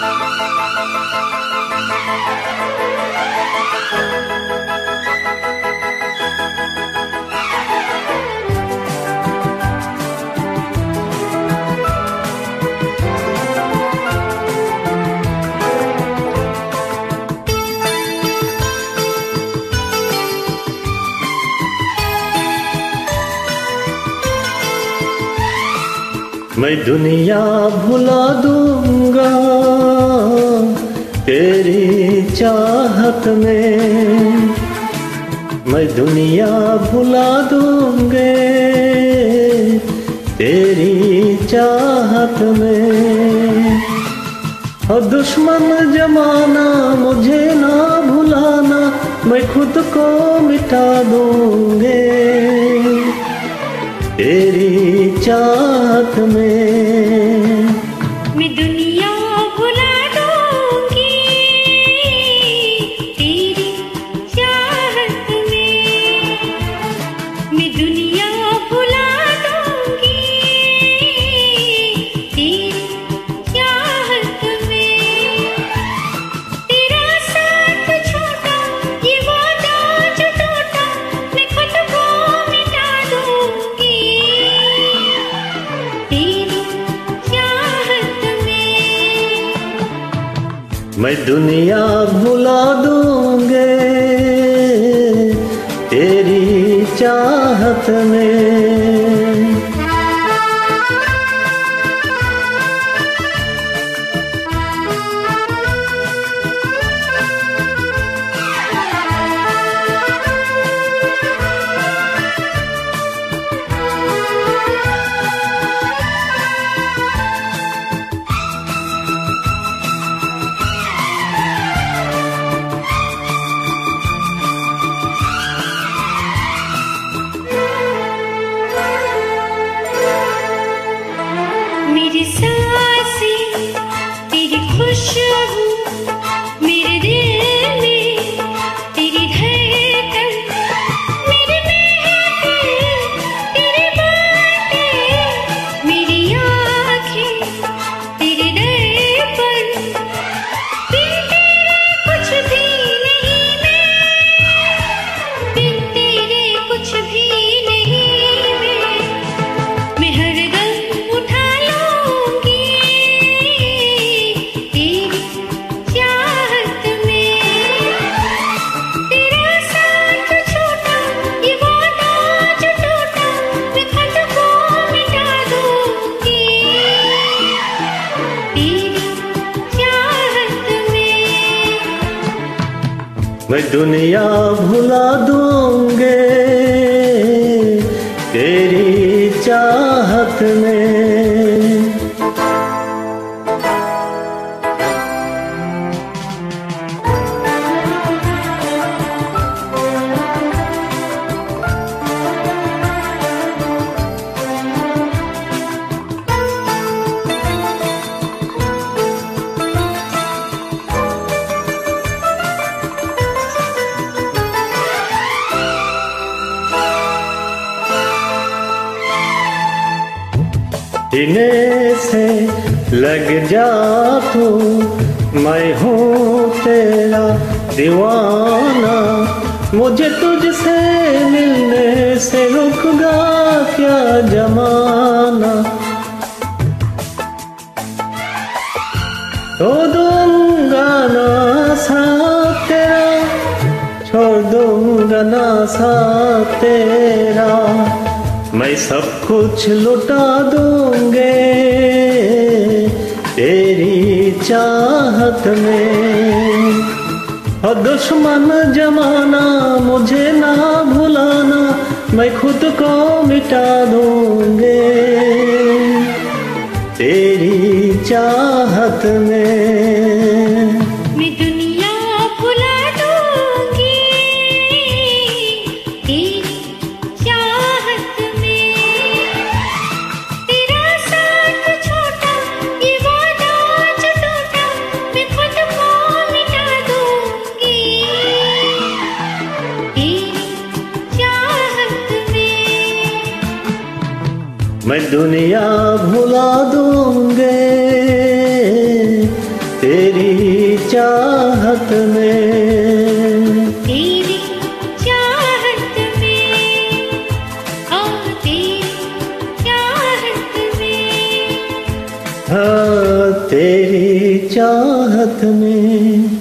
Thank you. मैं दुनिया भुला दूंगा तेरी चाहत में मैं दुनिया भुला दूंगे तेरी चाहत में और दुश्मन जमाना मुझे ना भुलाना मैं खुद को मिटा दूंगे तेरी चाहत में। मैं दुनिया भुला दूँगी तेरी चाहत में। मैं दुनिया मैं दुनिया भुला दूँगे तेरी चाहत में। मैं दुनिया भुला दूँगे तेरी चाहत में इन्हें से लग जा तू। मैं हूँ तेरा दीवाना। मुझे तुझसे मिलने से रुक रुकगा क्या जमाना? तो दूँगा ना साथ तेरा, छोड़ दूँगा ना साथ तेरा। मैं सब कुछ लुटा दूंगे तेरी चाहत में और दुश्मन जमाना मुझे ना भुलाना मैं खुद को मिटा दूंगे तेरी चाहत में मैं दुनिया भुला दूँगे तेरी चाहत में। तेरी चाहत में आ तेरी चाहत में। हाँ तेरी चाहत में।